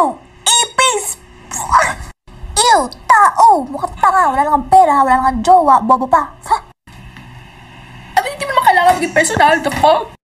Ew! Ipis! Ew! Tao! Mukhang tanga. Wala nang pera, wala nang jowa, bobo pa. Ha? Abi, hindi mo naman kailangan maging personal. The fuck?